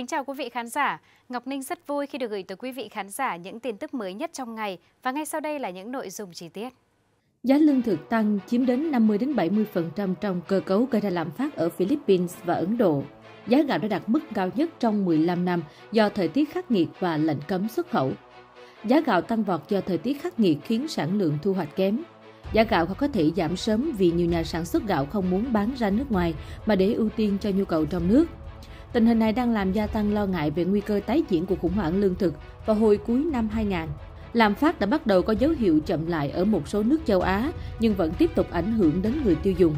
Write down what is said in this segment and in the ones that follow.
Kính chào quý vị khán giả. Ngọc Ninh rất vui khi được gửi tới quý vị khán giả những tin tức mới nhất trong ngày và ngay sau đây là những nội dung chi tiết. Giá lương thực tăng chiếm đến 50 đến 70% trong cơ cấu gây ra lạm phát ở Philippines và Ấn Độ. Giá gạo đã đạt mức cao nhất trong 15 năm do thời tiết khắc nghiệt và lệnh cấm xuất khẩu. Giá gạo tăng vọt do thời tiết khắc nghiệt khiến sản lượng thu hoạch kém. Giá gạo có thể giảm sớm vì nhiều nhà sản xuất gạo không muốn bán ra nước ngoài mà để ưu tiên cho nhu cầu trong nước. Tình hình này đang làm gia tăng lo ngại về nguy cơ tái diễn cuộc khủng hoảng lương thực vào hồi cuối năm 2000. Lạm phát đã bắt đầu có dấu hiệu chậm lại ở một số nước châu Á nhưng vẫn tiếp tục ảnh hưởng đến người tiêu dùng.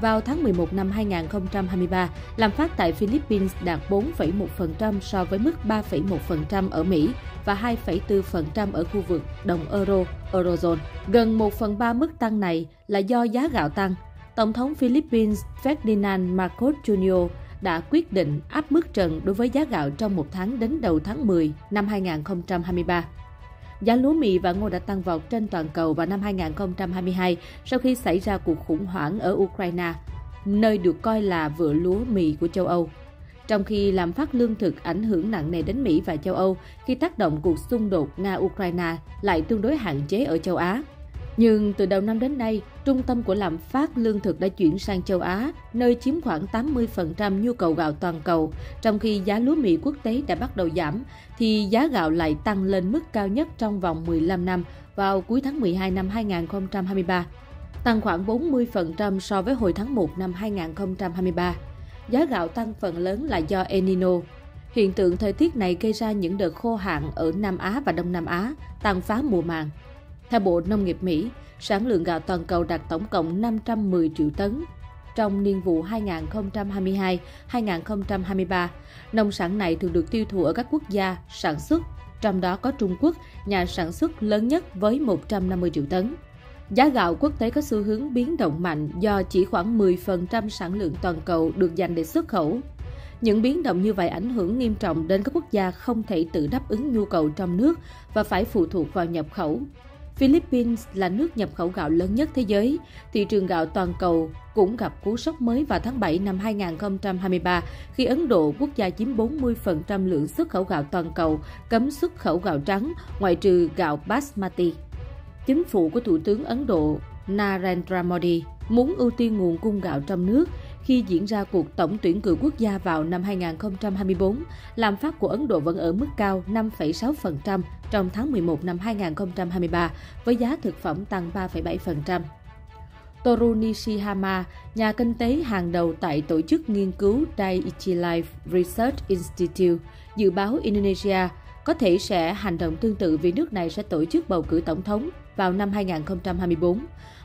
Vào tháng 11 năm 2023, lạm phát tại Philippines đạt 4,1% so với mức 3,1% ở Mỹ và 2,4% ở khu vực đồng euro, Eurozone. Gần 1 phần 3 mức tăng này là do giá gạo tăng. Tổng thống Philippines Ferdinand Marcos Jr đã quyết định áp mức trần đối với giá gạo trong một tháng đến đầu tháng 10 năm 2023. Giá lúa mì và ngô đã tăng vọt trên toàn cầu vào năm 2022 sau khi xảy ra cuộc khủng hoảng ở Ukraine, nơi được coi là vựa lúa mì của châu Âu. Trong khi làm phát lương thực ảnh hưởng nặng nề đến Mỹ và châu Âu khi tác động cuộc xung đột Nga-Ukraine lại tương đối hạn chế ở châu Á. Nhưng từ đầu năm đến nay, trung tâm của lạm phát lương thực đã chuyển sang châu Á, nơi chiếm khoảng 80% nhu cầu gạo toàn cầu, trong khi giá lúa mì quốc tế đã bắt đầu giảm, thì giá gạo lại tăng lên mức cao nhất trong vòng 15 năm vào cuối tháng 12 năm 2023, tăng khoảng 40% so với hồi tháng 1 năm 2023. Giá gạo tăng phần lớn là do El Nino. Hiện tượng thời tiết này gây ra những đợt khô hạn ở Nam Á và Đông Nam Á, tàn phá mùa màng. Theo Bộ Nông nghiệp Mỹ, sản lượng gạo toàn cầu đạt tổng cộng 510 triệu tấn. Trong niên vụ 2022-2023, nông sản này thường được tiêu thụ ở các quốc gia sản xuất, trong đó có Trung Quốc, nhà sản xuất lớn nhất với 150 triệu tấn. Giá gạo quốc tế có xu hướng biến động mạnh do chỉ khoảng 10% sản lượng toàn cầu được dành để xuất khẩu. Những biến động như vậy ảnh hưởng nghiêm trọng đến các quốc gia không thể tự đáp ứng nhu cầu trong nước và phải phụ thuộc vào nhập khẩu. Philippines là nước nhập khẩu gạo lớn nhất thế giới. Thị trường gạo toàn cầu cũng gặp cú sốc mới vào tháng 7 năm 2023 khi Ấn Độ, quốc gia chiếm 40% lượng xuất khẩu gạo toàn cầu, cấm xuất khẩu gạo trắng, ngoại trừ gạo basmati. Chính phủ của Thủ tướng Ấn Độ Narendra Modi muốn ưu tiên nguồn cung gạo trong nước khi diễn ra cuộc tổng tuyển cử quốc gia vào năm 2024, lạm phát của Ấn Độ vẫn ở mức cao 5,6% trong tháng 11 năm 2023, với giá thực phẩm tăng 3,7%. Toru Nishihama, nhà kinh tế hàng đầu tại tổ chức nghiên cứu Daiichi Life Research Institute, dự báo Indonesia có thể sẽ hành động tương tự vì nước này sẽ tổ chức bầu cử tổng thống vào năm 2024.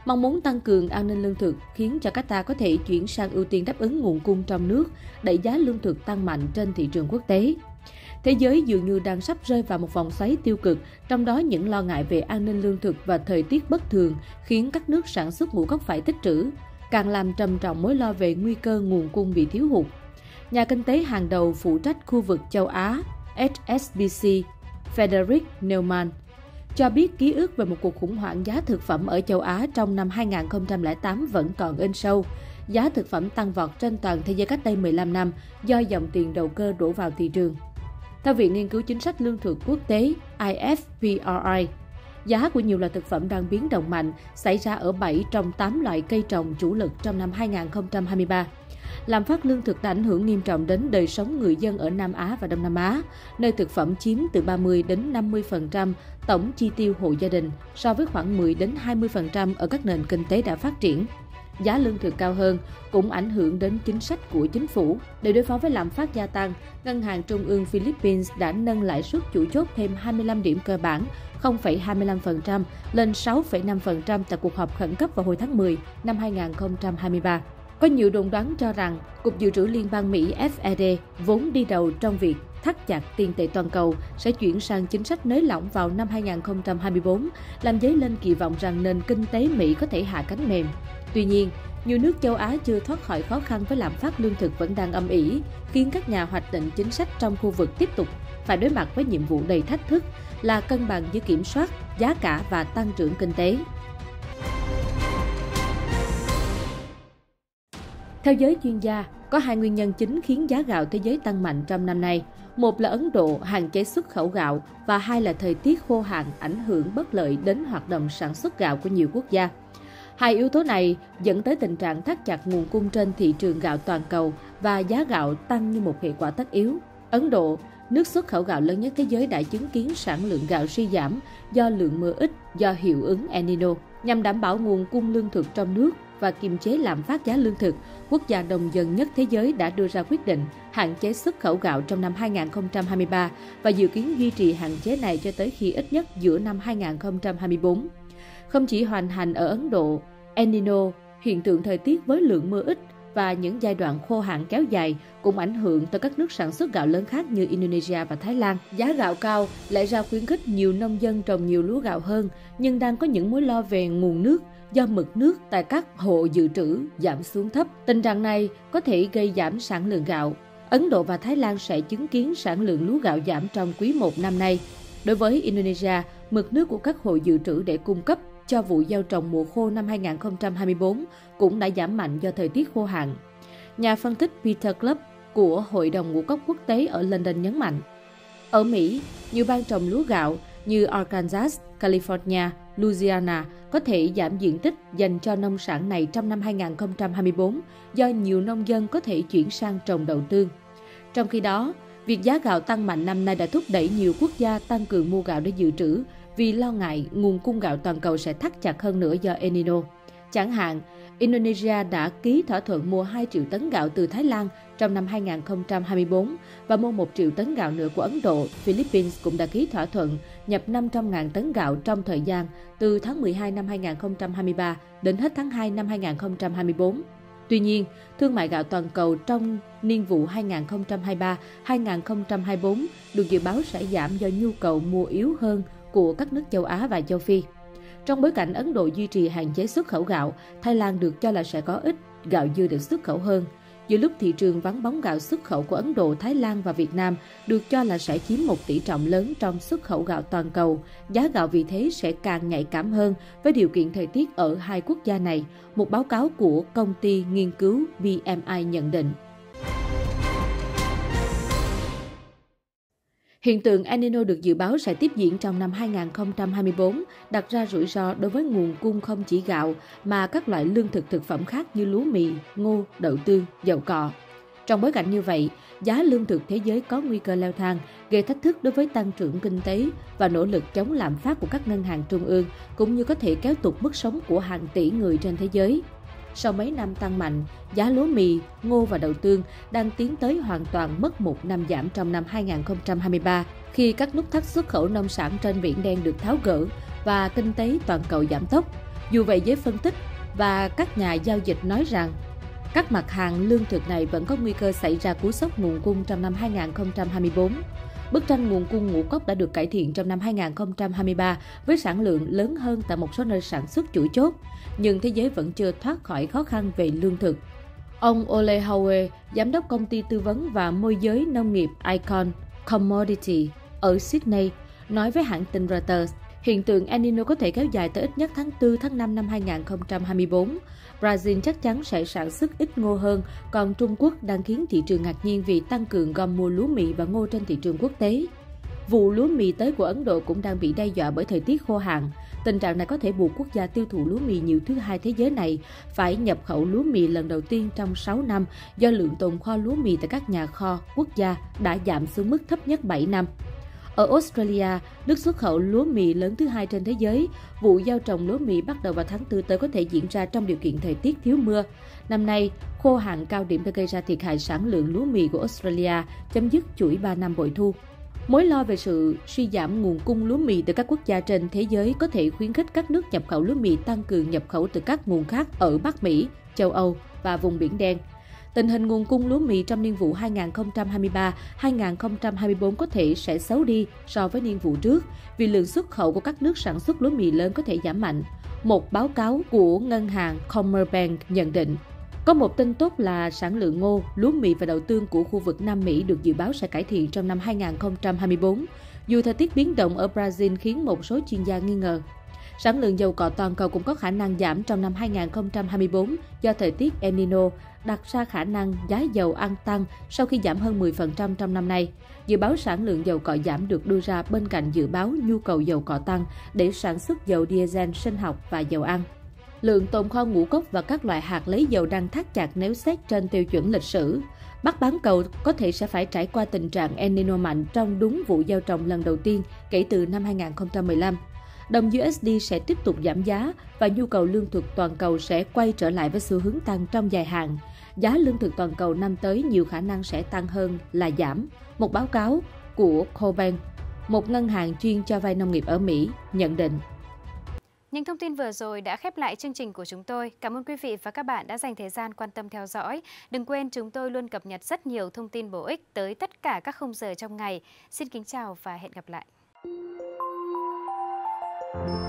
Mong muốn tăng cường an ninh lương thực khiến cho Qatar có thể chuyển sang ưu tiên đáp ứng nguồn cung trong nước, đẩy giá lương thực tăng mạnh trên thị trường quốc tế. Thế giới dường như đang sắp rơi vào một vòng xoáy tiêu cực, trong đó những lo ngại về an ninh lương thực và thời tiết bất thường khiến các nước sản xuất ngũ cốc phải tích trữ, càng làm trầm trọng mối lo về nguy cơ nguồn cung bị thiếu hụt. Nhà kinh tế hàng đầu phụ trách khu vực châu Á, HSBC, Frederick Neumann, cho biết ký ức về một cuộc khủng hoảng giá thực phẩm ở châu Á trong năm 2008 vẫn còn in sâu. Giá thực phẩm tăng vọt trên toàn thế giới cách đây 15 năm do dòng tiền đầu cơ đổ vào thị trường. Theo Viện Nghiên cứu Chính sách Lương thực Quốc tế IFPRI, giá của nhiều loại thực phẩm đang biến động mạnh, xảy ra ở 7 trong 8 loại cây trồng chủ lực trong năm 2023 làm phát lương thực đã ảnh hưởng nghiêm trọng đến đời sống người dân ở Nam Á và Đông Nam Á, nơi thực phẩm chiếm từ 30 đến 50% tổng chi tiêu hộ gia đình so với khoảng 10 đến 20% ở các nền kinh tế đã phát triển. Giá lương thực cao hơn cũng ảnh hưởng đến chính sách của chính phủ. Để đối phó với lạm phát gia tăng, Ngân hàng Trung ương Philippines đã nâng lãi suất chủ chốt thêm 25 điểm cơ bản 0,25% lên 6,5% tại cuộc họp khẩn cấp vào hồi tháng 10 năm 2023. Có nhiều đồn đoán cho rằng Cục Dự trữ Liên bang Mỹ Fed vốn đi đầu trong việc thắt chặt tiền tệ toàn cầu sẽ chuyển sang chính sách nới lỏng vào năm 2024, làm dấy lên kỳ vọng rằng nền kinh tế Mỹ có thể hạ cánh mềm. Tuy nhiên, nhiều nước châu Á chưa thoát khỏi khó khăn với lạm phát lương thực vẫn đang âm ỉ, khiến các nhà hoạch định chính sách trong khu vực tiếp tục phải đối mặt với nhiệm vụ đầy thách thức là cân bằng giữa kiểm soát, giá cả và tăng trưởng kinh tế. Theo giới chuyên gia, có hai nguyên nhân chính khiến giá gạo thế giới tăng mạnh trong năm nay. Một là Ấn Độ hạn chế xuất khẩu gạo và hai là thời tiết khô hạn ảnh hưởng bất lợi đến hoạt động sản xuất gạo của nhiều quốc gia. Hai yếu tố này dẫn tới tình trạng thắt chặt nguồn cung trên thị trường gạo toàn cầu và giá gạo tăng như một hệ quả tất yếu. Ấn Độ, nước xuất khẩu gạo lớn nhất thế giới đã chứng kiến sản lượng gạo suy giảm do lượng mưa ít do hiệu ứng El Nino. Nhằm đảm bảo nguồn cung lương thực trong nước và kiềm chế lạm phát giá lương thực, quốc gia đồng dân nhất thế giới đã đưa ra quyết định hạn chế xuất khẩu gạo trong năm 2023 và dự kiến duy trì hạn chế này cho tới khi ít nhất giữa năm 2024. Không chỉ hoàn hành ở Ấn Độ, El Nino, hiện tượng thời tiết với lượng mưa ít và những giai đoạn khô hạn kéo dài cũng ảnh hưởng tới các nước sản xuất gạo lớn khác như Indonesia và Thái Lan. Giá gạo cao lại ra khuyến khích nhiều nông dân trồng nhiều lúa gạo hơn, nhưng đang có những mối lo về nguồn nước do mực nước tại các hộ dự trữ giảm xuống thấp. Tình trạng này có thể gây giảm sản lượng gạo. Ấn Độ và Thái Lan sẽ chứng kiến sản lượng lúa gạo giảm trong quý 1 năm nay. Đối với Indonesia, mực nước của các hộ dự trữ để cung cấp cho vụ gieo trồng mùa khô năm 2024 cũng đã giảm mạnh do thời tiết khô hạn. Nhà phân tích Peter Club của Hội đồng ngũ cốc quốc tế ở London nhấn mạnh. Ở Mỹ, nhiều bang trồng lúa gạo như Arkansas, California, Louisiana có thể giảm diện tích dành cho nông sản này trong năm 2024 do nhiều nông dân có thể chuyển sang trồng đậu tương. Trong khi đó, việc giá gạo tăng mạnh năm nay đã thúc đẩy nhiều quốc gia tăng cường mua gạo để dự trữ vì lo ngại nguồn cung gạo toàn cầu sẽ thắt chặt hơn nữa do El Nino. Chẳng hạn, Indonesia đã ký thỏa thuận mua 2 triệu tấn gạo từ Thái Lan trong năm 2024 và mua 1 triệu tấn gạo nữa của Ấn Độ. Philippines cũng đã ký thỏa thuận nhập 500.000 tấn gạo trong thời gian từ tháng 12 năm 2023 đến hết tháng 2 năm 2024. Tuy nhiên, thương mại gạo toàn cầu trong niên vụ 2023-2024 được dự báo sẽ giảm do nhu cầu mua yếu hơn của các nước châu Á và châu Phi. Trong bối cảnh Ấn Độ duy trì hạn chế xuất khẩu gạo, Thái Lan được cho là sẽ có ít gạo dư được xuất khẩu hơn. Giữa lúc thị trường vắng bóng gạo xuất khẩu của Ấn Độ, Thái Lan và Việt Nam được cho là sẽ chiếm một tỷ trọng lớn trong xuất khẩu gạo toàn cầu, giá gạo vì thế sẽ càng nhạy cảm hơn với điều kiện thời tiết ở hai quốc gia này, một báo cáo của công ty nghiên cứu BMI nhận định. Hiện tượng El Nino được dự báo sẽ tiếp diễn trong năm 2024, đặt ra rủi ro đối với nguồn cung không chỉ gạo mà các loại lương thực thực phẩm khác như lúa mì, ngô, đậu tương, dầu cọ. Trong bối cảnh như vậy, giá lương thực thế giới có nguy cơ leo thang, gây thách thức đối với tăng trưởng kinh tế và nỗ lực chống lạm phát của các ngân hàng trung ương, cũng như có thể kéo tục mức sống của hàng tỷ người trên thế giới. Sau mấy năm tăng mạnh, giá lúa mì, ngô và đậu tương đang tiến tới hoàn toàn mất một năm giảm trong năm 2023 khi các nút thắt xuất khẩu nông sản trên biển đen được tháo gỡ và kinh tế toàn cầu giảm tốc. Dù vậy giới phân tích và các nhà giao dịch nói rằng các mặt hàng lương thực này vẫn có nguy cơ xảy ra cú sốc nguồn cung trong năm 2024. Bức tranh nguồn cung ngũ cốc đã được cải thiện trong năm 2023 với sản lượng lớn hơn tại một số nơi sản xuất chủ chốt, nhưng thế giới vẫn chưa thoát khỏi khó khăn về lương thực. Ông Ole Howe, giám đốc công ty tư vấn và môi giới nông nghiệp Icon Commodity ở Sydney, nói với hãng tin Reuters, hiện tượng El Nino có thể kéo dài tới ít nhất tháng 4 tháng 5 năm 2024 Brazil chắc chắn sẽ sản xuất ít ngô hơn, còn Trung Quốc đang khiến thị trường ngạc nhiên vì tăng cường gom mua lúa mì và ngô trên thị trường quốc tế. Vụ lúa mì tới của Ấn Độ cũng đang bị đe dọa bởi thời tiết khô hạn. Tình trạng này có thể buộc quốc gia tiêu thụ lúa mì nhiều thứ hai thế giới này phải nhập khẩu lúa mì lần đầu tiên trong 6 năm do lượng tồn kho lúa mì tại các nhà kho quốc gia đã giảm xuống mức thấp nhất 7 năm. Ở Australia, nước xuất khẩu lúa mì lớn thứ hai trên thế giới, vụ gieo trồng lúa mì bắt đầu vào tháng 4 tới có thể diễn ra trong điều kiện thời tiết thiếu mưa. Năm nay, khô hạn cao điểm đã gây ra thiệt hại sản lượng lúa mì của Australia, chấm dứt chuỗi 3 năm bội thu. Mối lo về sự suy giảm nguồn cung lúa mì từ các quốc gia trên thế giới có thể khuyến khích các nước nhập khẩu lúa mì tăng cường nhập khẩu từ các nguồn khác ở Bắc Mỹ, châu Âu và vùng Biển Đen tình hình nguồn cung lúa mì trong niên vụ 2023-2024 có thể sẽ xấu đi so với niên vụ trước vì lượng xuất khẩu của các nước sản xuất lúa mì lớn có thể giảm mạnh. Một báo cáo của ngân hàng Commerzbank nhận định, có một tin tốt là sản lượng ngô, lúa mì và đậu tương của khu vực Nam Mỹ được dự báo sẽ cải thiện trong năm 2024, dù thời tiết biến động ở Brazil khiến một số chuyên gia nghi ngờ. Sản lượng dầu cọ toàn cầu cũng có khả năng giảm trong năm 2024 do thời tiết El Nino, đặt ra khả năng giá dầu ăn tăng sau khi giảm hơn 10% trong năm nay. Dự báo sản lượng dầu cọ giảm được đưa ra bên cạnh dự báo nhu cầu dầu cọ tăng để sản xuất dầu diesel sinh học và dầu ăn. Lượng tồn kho ngũ cốc và các loại hạt lấy dầu đang thắt chặt nếu xét trên tiêu chuẩn lịch sử. Bắc bán cầu có thể sẽ phải trải qua tình trạng El Nino mạnh trong đúng vụ gieo trồng lần đầu tiên kể từ năm 2015 đồng USD sẽ tiếp tục giảm giá và nhu cầu lương thực toàn cầu sẽ quay trở lại với xu hướng tăng trong dài hạn. Giá lương thực toàn cầu năm tới nhiều khả năng sẽ tăng hơn là giảm. Một báo cáo của Cobank, một ngân hàng chuyên cho vay nông nghiệp ở Mỹ, nhận định. Những thông tin vừa rồi đã khép lại chương trình của chúng tôi. Cảm ơn quý vị và các bạn đã dành thời gian quan tâm theo dõi. Đừng quên chúng tôi luôn cập nhật rất nhiều thông tin bổ ích tới tất cả các khung giờ trong ngày. Xin kính chào và hẹn gặp lại. Thank you.